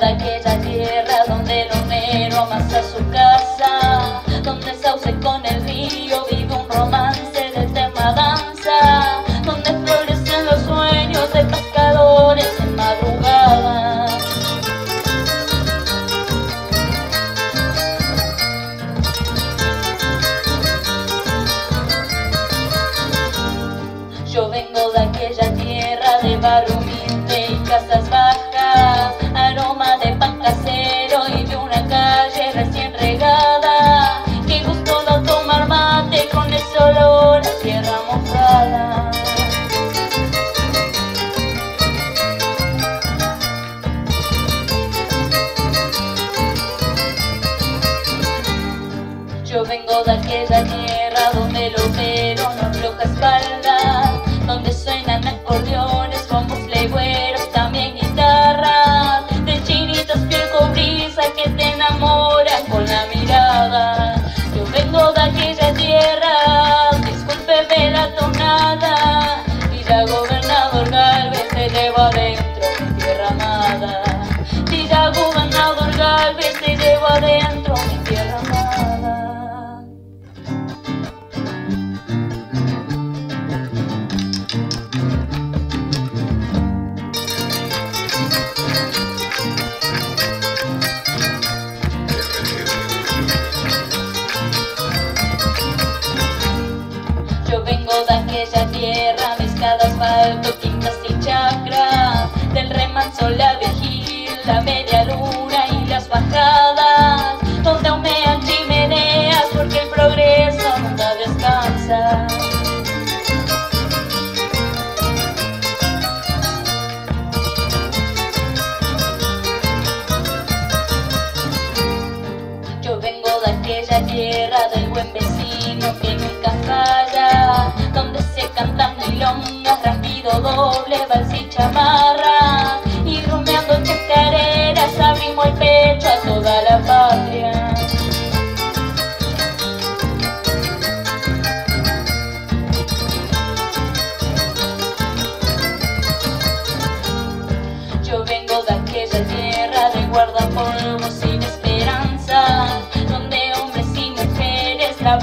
de aquella tierra donde el hornero amasa su casa, donde sauce con el río vive un romance de tema danza, donde florecen los sueños de pescadores en madrugada. Yo vengo de aquella tierra de barrio humilde y casas bajas, De aquella tierra donde el obrero no afloja espalda, donde suenan acordeones, bombos, legüeros, también guitarras, de chinitas piel cobriza que te enamoran con la mirada. Yo vengo de aquella Yo vengo de aquella tierra, mezclada asfalto, quintas y chacras, del remanso, la vigil, la media luna y las bajadas, donde humean chimeneas porque el progreso nunca descansa. Yo vengo de aquella tierra del buen vecino que nunca chamarra y rumeando chacareras abrimos el pecho a toda la patria. Yo vengo de aquella tierra de guardapolvos sin esperanza, donde hombres y mujeres la